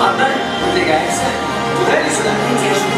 I'm done. Okay, guys. Today is an intention.